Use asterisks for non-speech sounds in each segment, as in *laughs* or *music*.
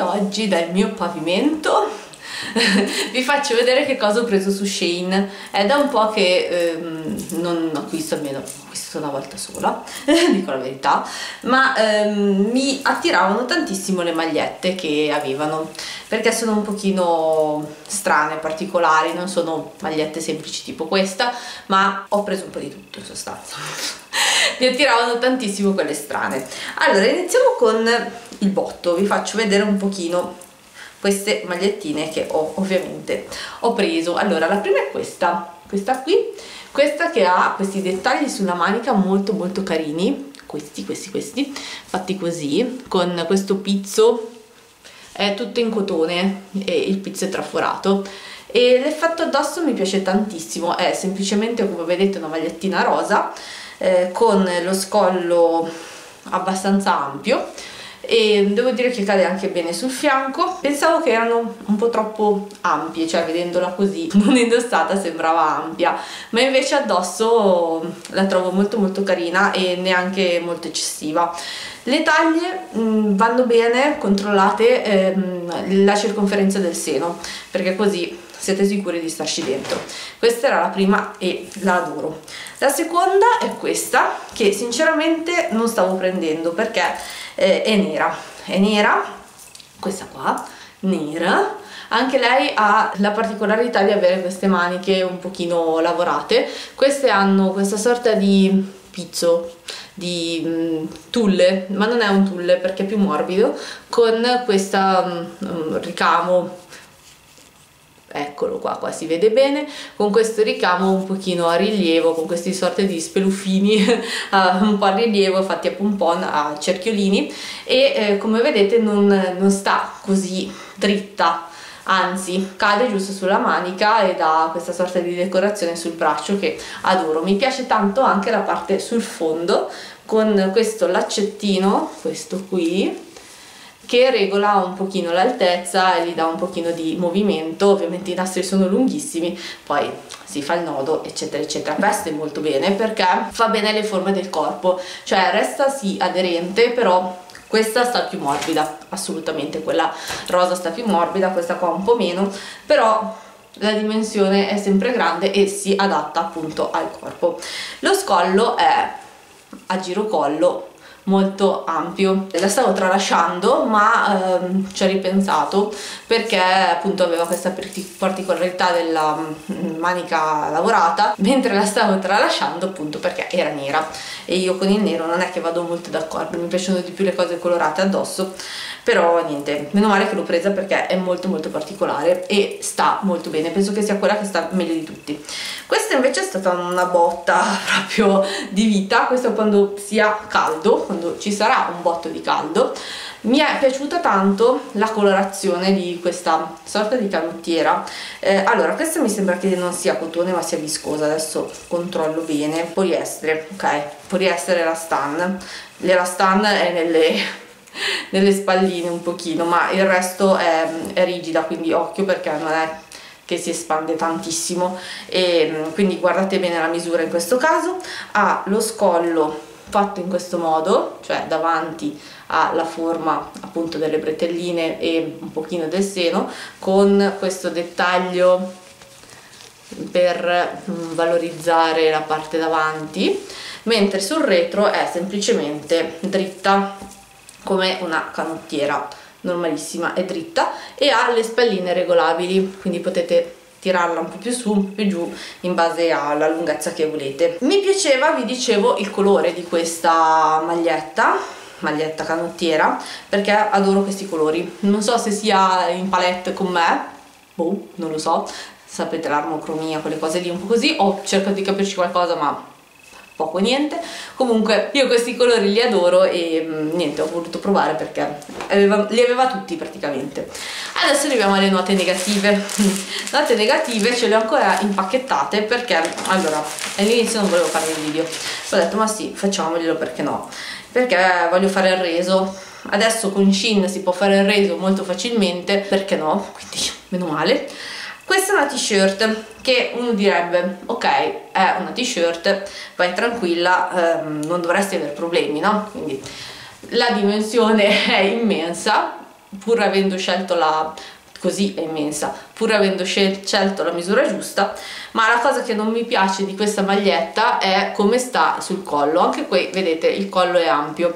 oggi dal mio pavimento *laughs* vi faccio vedere che cosa ho preso su Shane è da un po' che ehm, non acquisto almeno ho una volta sola *laughs* dico la verità ma ehm, mi attiravano tantissimo le magliette che avevano perché sono un pochino strane, particolari non sono magliette semplici tipo questa ma ho preso un po' di tutto in sostanza mi attiravano tantissimo quelle strane. Allora iniziamo con il botto. Vi faccio vedere un pochino queste magliettine che ho ovviamente. Ho preso. Allora la prima è questa. Questa qui. Questa che ha questi dettagli sulla manica molto molto carini. Questi questi questi. Fatti così con questo pizzo. È tutto in cotone e il pizzo è traforato. E l'effetto addosso mi piace tantissimo. È semplicemente come vedete una magliettina rosa eh, con lo scollo abbastanza ampio e devo dire che cade anche bene sul fianco. Pensavo che erano un po' troppo ampie cioè vedendola così *laughs* non indossata sembrava ampia ma invece addosso la trovo molto molto carina e neanche molto eccessiva. Le taglie mh, mm, vanno bene controllate ehm, la circonferenza del seno perché così siete sicuri di starci dentro? Questa era la prima e la adoro. La seconda è questa che sinceramente non stavo prendendo perché eh, è nera. È nera questa qua nera. Anche lei ha la particolarità di avere queste maniche un pochino lavorate. Queste hanno questa sorta di pizzo di mh, tulle ma non è un tulle perché è più morbido con questo ricamo eccolo qua, qua si vede bene, con questo ricamo un pochino a rilievo, con questi sorte di speluffini *laughs* un po' a rilievo fatti a pompon, a cerchiolini. E eh, come vedete non, non sta così dritta anzi cade giusto sulla manica e dà questa sorta di decorazione sul braccio che adoro. Mi piace tanto anche la parte sul fondo con questo laccettino questo qui che regola un pochino l'altezza e gli dà un pochino di movimento, ovviamente i nastri sono lunghissimi, poi si fa il nodo eccetera eccetera, veste molto bene perché fa bene le forme del corpo, cioè resta sì aderente però questa sta più morbida, assolutamente, quella rosa sta più morbida, questa qua un po' meno, però la dimensione è sempre grande e si adatta appunto al corpo. Lo scollo è a giro collo molto ampio. La stavo tralasciando ma ehm, ci ho ripensato perché appunto aveva questa particolarità della mm, manica lavorata mentre la stavo tralasciando appunto perché era nera. E io con il nero non è che vado molto d'accordo mi piacciono di più le cose colorate addosso però niente, meno male che l'ho presa perché è molto molto particolare e sta molto bene, penso che sia quella che sta meglio di tutti. Questa invece è stata una botta *laughs* proprio di vita, questo quando sia caldo, quando ci sarà un botto di caldo, mi è piaciuta tanto la colorazione di questa sorta di canottiera. Eh, allora questa mi sembra che non sia cotone ma sia viscosa. Adesso controllo bene. Poliestere ok. Poliestere elastan l'elastan è nelle *laughs* nelle spalline un pochino ma il resto è, è rigida quindi occhio perché non è che si espande tantissimo. E mm, quindi guardate bene la misura in questo caso. Ha lo scollo fatto in questo modo cioè davanti alla forma appunto delle bretelline e un pochino del seno con questo dettaglio per mm, valorizzare la parte davanti mentre sul retro è semplicemente dritta come una canottiera normalissima e dritta e ha le spalline regolabili quindi potete tirarla un po' più su, un po' più giù in base alla lunghezza che volete. Mi piaceva, vi dicevo, il colore di questa maglietta maglietta canottiera perché adoro questi colori. Non so se sia in palette con me boh, non lo so. Sapete l'armocromia, quelle cose lì un po' così ho cercato di capirci qualcosa ma poco niente. Comunque io questi colori li adoro e mm, niente ho voluto provare perché aveva, li aveva tutti praticamente. Adesso arriviamo alle note negative. *laughs* Note negative ce le ho ancora impacchettate perché allora all'inizio non volevo fare il video. Ho detto ma sì facciamoglielo perché no? Perché voglio fare il reso. Adesso con Shin si può fare il reso molto facilmente perché no? Quindi meno male questa è una t-shirt che uno direbbe ok è una t-shirt vai tranquilla ehm, non dovresti avere problemi no? Quindi la dimensione *laughs* è immensa pur avendo scelto la così è immensa pur avendo scelto la misura giusta ma la cosa che non mi piace di questa maglietta è come sta sul collo. Anche qui vedete il collo è ampio.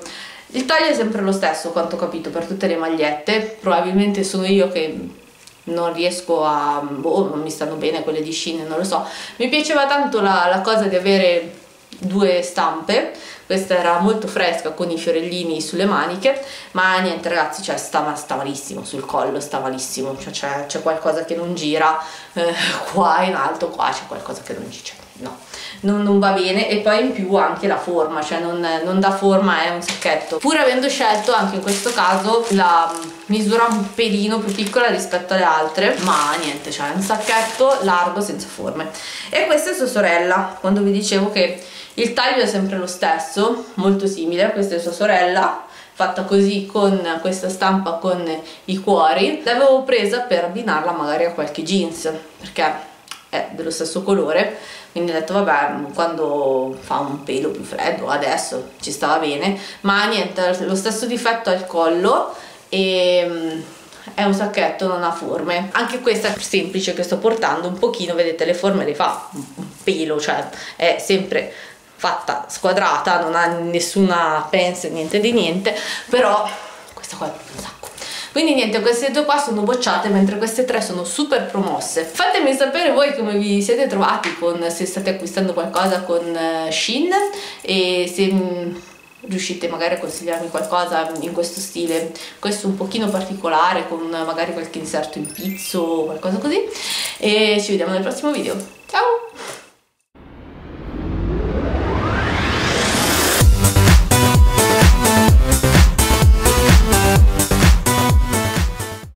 Il taglio è sempre lo stesso quanto ho capito per tutte le magliette. Probabilmente sono io che non riesco a boh non mi stanno bene quelle di Shein non lo so. Mi piaceva tanto la, la cosa di avere due stampe. Questa era molto fresca con i fiorellini sulle maniche. Ma niente ragazzi cioè sta, sta malissimo sul collo sta malissimo. Cioè c'è qualcosa che non gira eh, qua in alto qua c'è qualcosa che non gira. No non, non, va bene e poi in più anche la forma cioè non, non dà forma è un sacchetto. Pur avendo scelto anche in questo caso la misura un pelino più piccola rispetto alle altre ma niente cioè è un sacchetto largo senza forme. E questa è sua sorella quando vi dicevo che il taglio è sempre lo stesso molto simile questa è sua sorella fatta così con questa stampa con i cuori l'avevo presa per abbinarla magari a qualche jeans perché è dello stesso colore quindi ho detto vabbè quando fa un pelo più freddo adesso ci stava bene. Ma niente lo stesso difetto al collo e mm, è un sacchetto non ha forme. Anche questa semplice che sto portando un pochino vedete le forme le fa un pelo cioè è sempre fatta squadrata non ha nessuna pensa niente di niente però questa qua è un sacco quindi niente queste due qua sono bocciate mentre queste tre sono super promosse. Fatemi sapere voi come vi siete trovati con se state acquistando qualcosa con uh, Shein e se mm, riuscite magari a consigliarmi qualcosa in questo stile. Questo un pochino particolare con magari qualche inserto in pizzo o qualcosa così. E ci vediamo nel prossimo video. Ciao